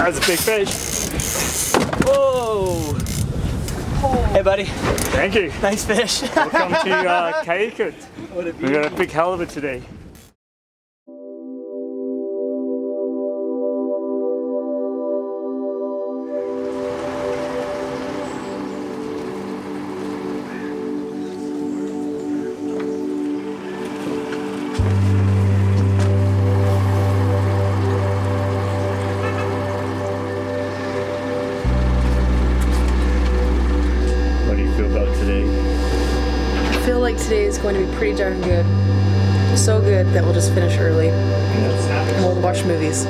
That's a big fish. Whoa. Hey, buddy. Thank you. Nice fish. Welcome to uh, Kyuquot. We got a big halibut today. Going to be pretty darn good. So good that we'll just finish early and we'll watch movies.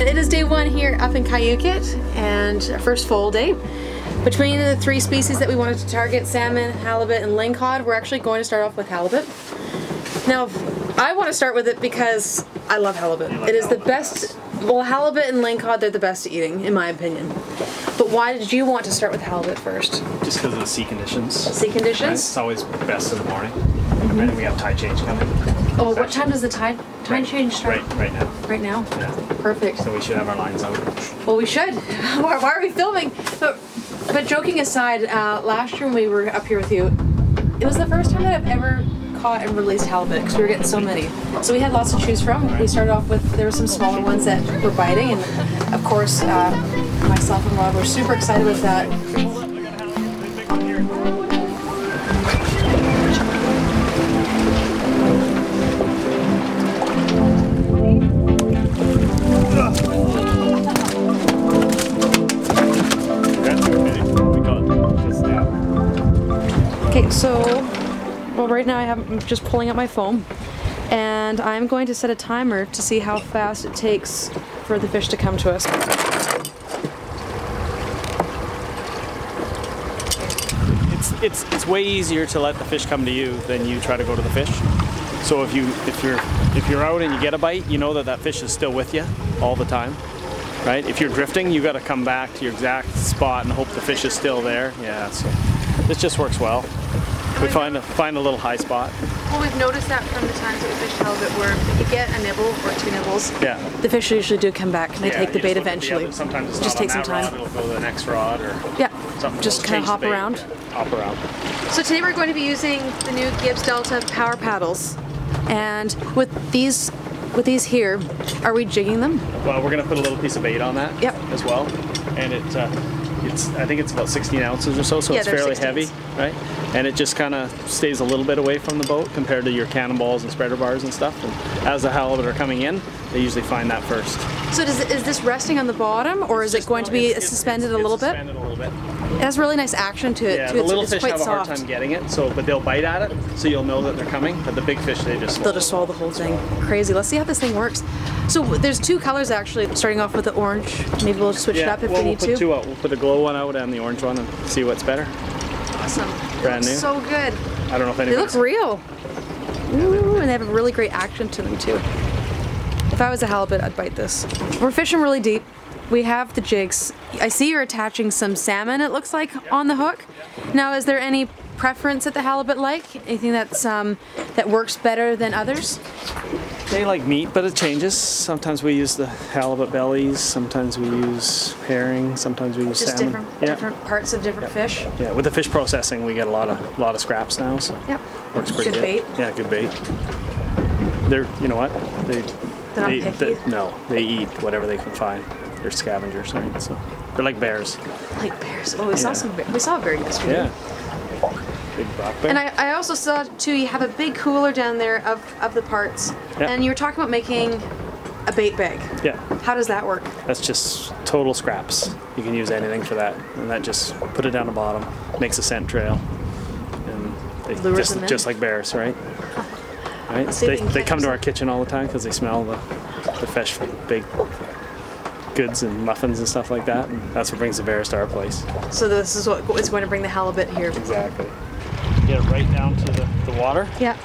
It is day one here up in Kyuquot and our first full day. Between the three species that we wanted to target, salmon, halibut, and lingcod, we're actually going to start off with halibut. Now, I want to start with it because I love halibut. It is the best, well, halibut and lingcod, they're the best eating, in my opinion. But why did you want to start with halibut first? just because of the sea conditions. Sea Right? conditions? It's always best in the morning. And then we have tide change coming. Oh, what time does the tide, tide change start? Right, right now. Right now? Yeah. Perfect. So we should have our lines out. Well, we should. why, why are we filming? But, but joking aside, uh, last year when we were up here with you, it was the first time that I've ever caught and released halibut because we were getting so many. So we had lots to choose from. We started off with there were some smaller ones that were biting, and of course, uh, myself and Rob were super excited with that. So well, right now I have, I'm just pulling up my phone, and I'm going to set a timer to see how fast it takes for the fish to come to us. It's it's it's way easier to let the fish come to you than you try to go to the fish. So if you if you're if you're out and you get a bite, you know that that fish is still with you all the time, right? If you're drifting, you got to come back to your exact spot and hope the fish is still there. Yeah, so this just works well. We find a find a little high spot. Well, we've noticed that from the times that we fish halibut where if you get a nibble or two nibbles, Yeah. the fish usually do come back and they Yeah, take the bait just look at the eventually. other- sometimes it's just not on some that time. Rod, it'll go to the next rod or Yeah, something. just kind of hop around. yeah, Hop around. So today we're going to be using the new Gibbs Delta power paddles, and with these, with these here, are we jigging them? Well, we're gonna put a little piece of bait on that Yep. as well, and it uh, it's I think it's about 16 ounces or so, so Yeah, it's fairly 16s. heavy, right? And it just kind of stays a little bit away from the boat compared to your cannonballs and spreader bars and stuff. And as the halibut are coming in, they usually find that first. So does, is this resting on the bottom, or is it going to be It's- it's- it's- a little it's bit? Suspended a little bit. It has really nice action to it Yeah, too. the It's, little it's fish have a hard soft. time getting it, so but they'll bite at it, so you'll know that they're coming. But the big fish, they just They'll just swallow the whole thing. Crazy. Let's see how this thing works. So there's two colors actually. Starting off with the orange. Maybe we'll switch it up if well, we we'll need put to. two out. We'll put the glow one out and the orange one and see what's better. Awesome. Brand They new. So good. I don't know if They anybody's look real. Ooh, and they have a really great action to them too. If I was a halibut, I'd bite this. We're fishing really deep. We have the jigs. I see you're attaching some salmon, it looks like, on the hook. Now, is there any preference that the halibut like? Anything that's um, that works better than others? They like meat, but it changes. Sometimes we use the halibut bellies. Sometimes we use herring. Sometimes we use Just salmon. different yeah. different parts of different fish. Yeah, with the fish processing, we get a lot of lot of scraps now, so Yep. works pretty Good good. bait. Yeah, good bait. They're, you know what? They, They're not they, they- no, they eat whatever they can find. They're scavengers, right? So they're like bears. Like bears. Oh, we saw Yeah. some. Bear. We saw a bear yesterday. Yeah. Big black bear. And I, I also saw too. You have a big cooler down there of of the parts, Yeah. and you were talking about making a bait bag. yeah, How does that work? that's just total scraps. You can use anything for that, and that just put it down the bottom, makes a scent trail, and they Lures just them in. just like bears, right? Oh. Right? see They, they come to our kitchen all the time because they smell the the fresh big goods and muffins and stuff like that, and that's what brings the bears to our place. So this is what is going to bring the halibut here. Exactly. Get it right down to the, the water, Yeah.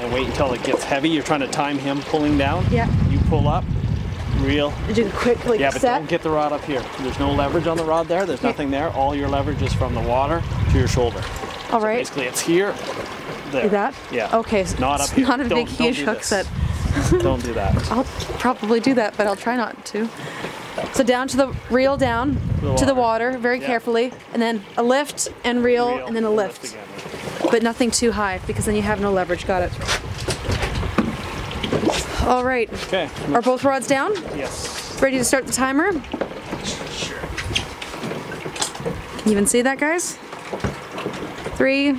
and wait until it gets heavy. You're trying to time him pulling down. Yeah. You pull up, reel. Do a quick like Yeah, but set. don't get the rod up here. There's no leverage on the rod there. There's nothing there. All your leverage is from the water to your shoulder. All right. Basically, it's here, there. Like that? Yeah. Okay. so Not up it's here. Not a Don't- big, huge hook set. Don't do that. I'll probably do that, but I'll try not to. So down to the reel down The to the water. very Yeah. carefully, and then a lift and reel, Reel, and then a lift, again. but nothing too high because then you have no leverage. Got it. All right. Okay. Are both rods down? Yes. Ready to start the timer? Sure. Can you even see that, guys? Three,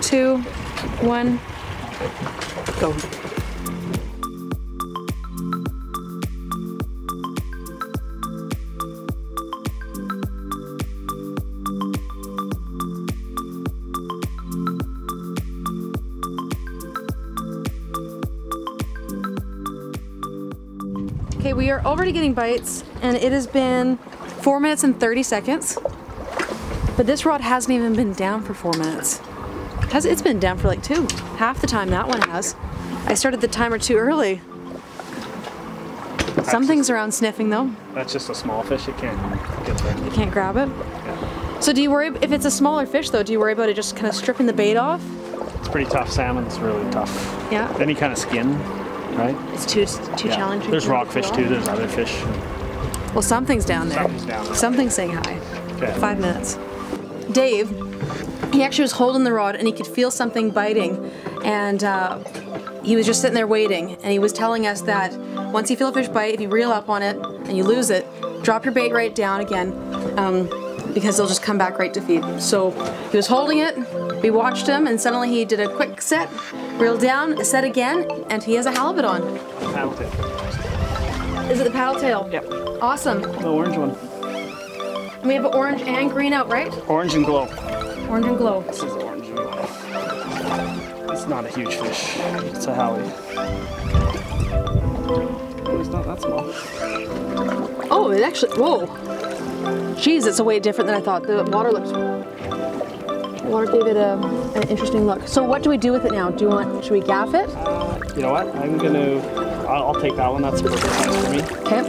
two, one, go. Okay, we are already getting bites, and it has been four minutes and 30 seconds. But this rod hasn't even been down for four minutes. Has it's been down for like two. Half the time that one has. I started the timer too early. Something's around sniffing though. That's just a small fish. It can't get there. You can't grab it. Yeah. So do you worry if it's a smaller fish though? Do you worry about it just kind of stripping the bait off? It's pretty tough. Salmon's really tough. Yeah. Any kind of skin, right? It's too too Yeah. challenging. There's for it to rockfish too. There's other fish. Well, something's down there. Something's down there. Something's saying hi. Okay. Five minutes. Dave, he actually was holding the rod and he could feel something biting, and uh, he was just sitting there waiting. And he was telling us that once you feel a fish bite, if you reel up on it and you lose it, drop your bait right down again, um, because they'll just come back right to feed. So he was holding it. We watched him, and suddenly he did a quick set, reeled down, set again, and he has a halibut on. Paddle tail. Is it the paddle tail? Yep. Awesome. The orange one. And we have orange and green out, right? Orange and glow. Orange and glow. This is orange and glow. It's not a huge fish. It's a halibut. Oh, it's not that small. Oh, it actually, whoa. Jeez, it's a way different than I thought. The water looks, gave it a, an interesting look. So what do we do with it now? Do you want, should we gaff it? You know what? I'm gonna. I'll, I'll take that one. That's perfect size for me. Okay.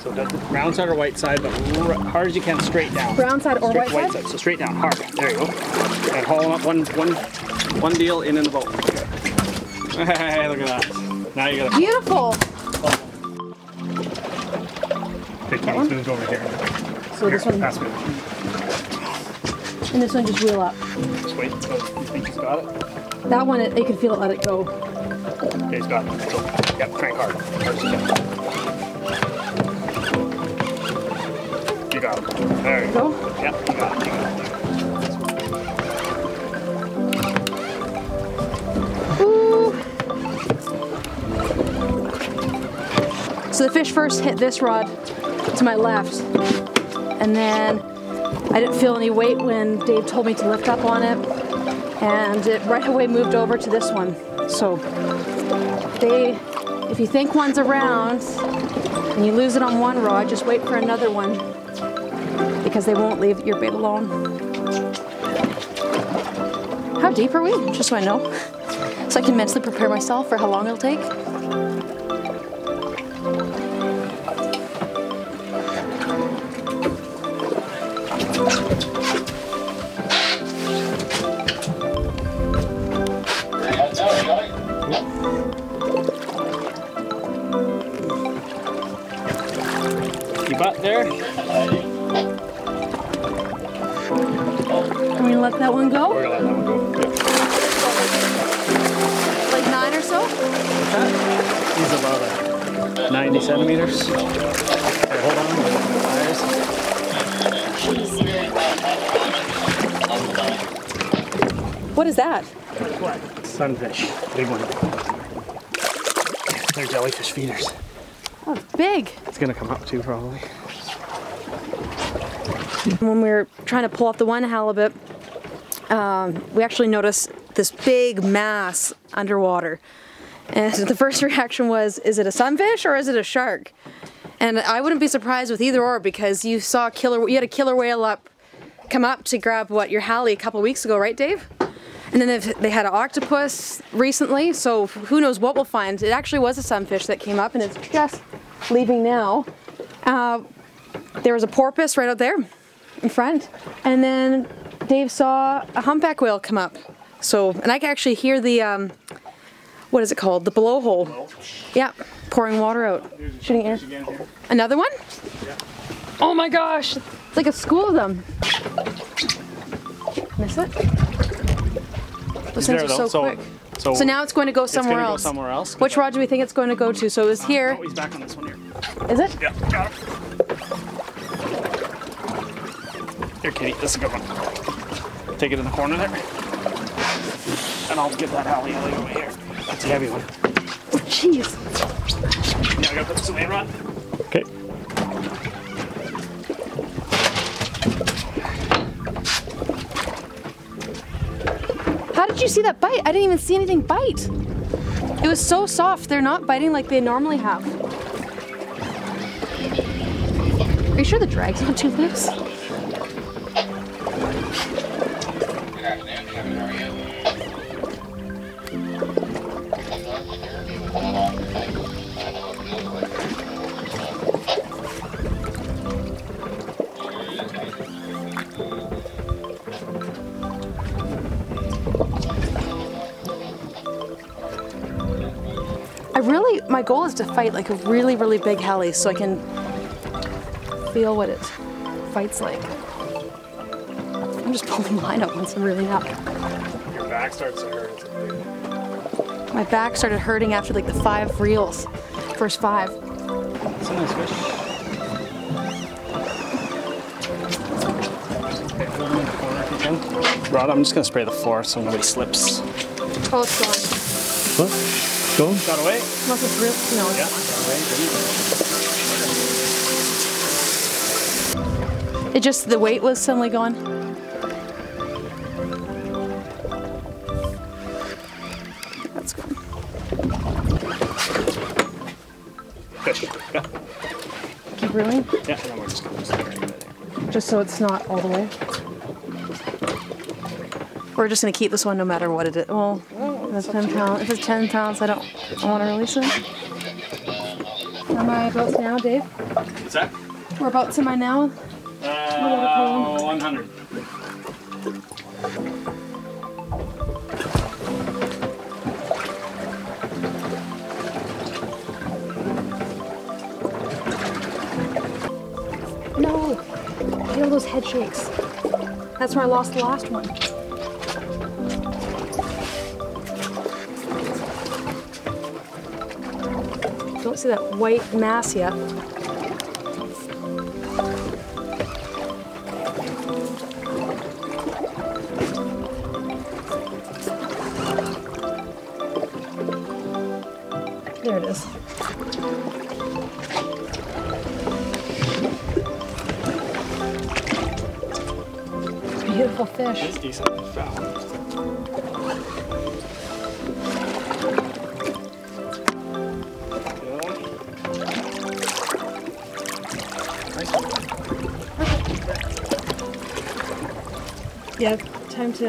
So the brown side or white side, but hard as you can, straight down. Brown side or Straight, white side? So straight down, hard. There you go. And haul them up one, one, one deal in in the boat. Hey, look at that. Now you gotta. Beautiful. Take one. Moved over here. So this one, Pass me. and this one just wheel up. Just wait until you think he's got it. That one, it, you can feel it let it go. Okay, he's got it. So, yep, crank hard. Hard you got it. There you go. Go. Yep, you got it. You got it. So the fish first hit this rod to my left, and then I didn't feel any weight when Dave told me to lift up on it, and it right away moved over to this one. So they, if you think one's around and you lose it on one rod, just wait for another one because they won't leave your bait alone. How deep are we? Just so I know so I can mentally prepare myself for how long it'll take. You got there? Can we let that one go? We're gonna let that one go. Like nine or so? He's about uh, 90 centimeters. What is that? What? Sunfish. Big one. They're jellyfish feeders. Oh, it's big. It's gonna come up too, probably. When we were trying to pull off the one halibut, um, we actually noticed this big mass underwater. And the first reaction was, is it a sunfish or is it a shark? And I wouldn't be surprised with either or because you saw killer, you had a killer whale up, come up to grab what your Halley a couple weeks ago, right, Dave? And then they had an octopus recently, so who knows what we'll find. It actually was a sunfish that came up and it's just leaving now. Uh, there was a porpoise right out there in front. And then Dave saw a humpback whale come up. So, and I can actually hear the, um, what is it called? The blowhole. Yeah, pouring water out. Shooting air. Another one? Yeah. Oh my gosh! It's like a school of them. Miss it? Those things are so, so quick. So, so, now it's going to go somewhere else. Go somewhere else. Which rod do we think it's going to go to? So it's here. Oh, he's back on this one here. Is it? Yeah, got him. Here, Kitty, this is a good one. Take it in the corner there. And I'll get that alley alley over here. That's a heavy one. Oh, jeez. Yeah, I gotta put this away, Rod. How did you see that bite? I didn't even see anything bite. It was so soft. They're not biting like they normally have. Are you sure the drag's not too loose? I really, my goal is to fight like a really, really big heli so I can feel what it fights like. I'm just pulling line up once I'm really up. Your back starts to hurt. My back started hurting after like the five reels, first five. It's a nice fish. Rod, I'm just gonna spray the floor so nobody slips. Oh, it's gone. What? Gone? Got away? Unless it's real. No. Yeah, got away. It just, the weight was suddenly gone? That's gone. Fish. Yeah. Keep reeling? Yeah, and then we're just gonna Just so it's not all the way? We're just gonna keep this one no matter what it is. Well, that's 10 pounds. If it's 10 pounds, I don't want to release it. Am I about now, Dave? What's that? Whereabouts am I now? Uh, 100. No! Feel those head shakes. That's where I lost the last one. See that white mass yet. There it is. Beautiful fish. Decent. Yeah, time to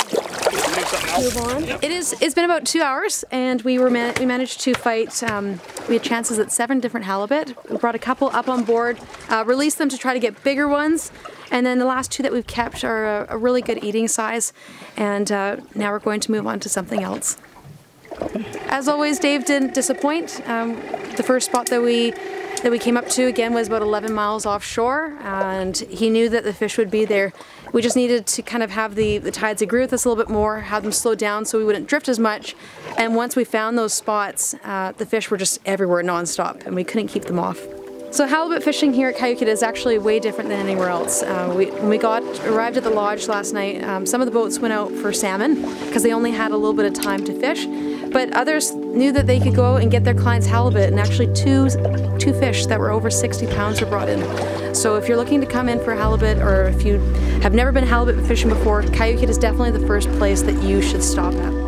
move on. It is. It's been about two hours, and we were man we managed to fight. Um, we had chances at seven different halibut. We brought a couple up on board, uh, released them to try to get bigger ones, and then the last two that we've kept are a, a really good eating size. And uh, now we're going to move on to something else. As always, Dave didn't disappoint. Um, the first spot that we that we came up to again was about 11 miles offshore and he knew that the fish would be there. We just needed to kind of have the, the tides agree with us a little bit more, have them slow down so we wouldn't drift as much. And once we found those spots, uh, the fish were just everywhere nonstop and we couldn't keep them off. So halibut fishing here at Kyuquot is actually way different than anywhere else. Uh, we, when we got arrived at the lodge last night, um, some of the boats went out for salmon because they only had a little bit of time to fish. But others knew that they could go and get their clients halibut and actually two, two fish that were over 60 pounds were brought in. So if you're looking to come in for halibut or if you have never been halibut fishing before, Kyuquot is definitely the first place that you should stop at.